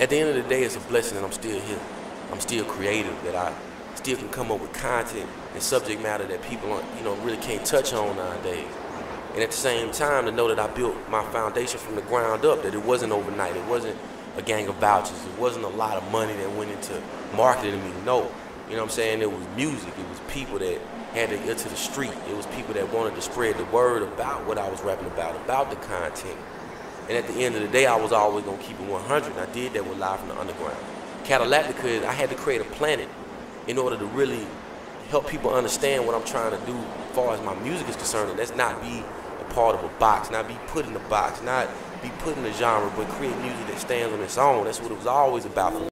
at the end of the day, it's a blessing that I'm still here. I'm still creative, that I still can come up with content and subject matter that people, you know, really can't touch on nowadays. And at the same time, to know that I built my foundation from the ground up, that it wasn't overnight, it wasn't a gang of vouchers, it wasn't a lot of money that went into marketing me. No, you know what I'm saying? It was music. It was people that had to get to the street. It was people that wanted to spread the word about what I was rapping about, about the content. And at the end of the day, I was always gonna keep it 100. And I did that with Live from the Underground. Because I had to create a planet in order to really help people understand what I'm trying to do as far as my music is concerned. And that's not be a part of a box, not be put in a box, not be put in a genre, but create music that stands on its own. That's what it was always about for me.